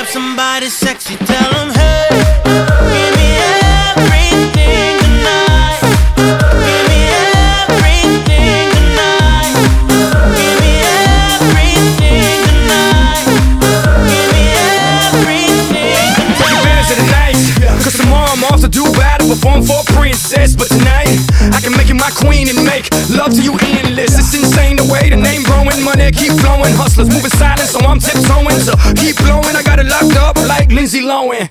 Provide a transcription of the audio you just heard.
grab somebody sexy, tell them, hey, give me everything tonight. Give me everything tonight. Give me everything tonight. Give me everything the tomorrow I'm off to do battle, perform for a princess. But tonight, I can make you my queen and make love to you endless. It's insane the way the name growing, money keep flowing. Hustlers moving silent, so I'm tiptoeing. So keep blowing, I got it locked up like Lindsay Lohan.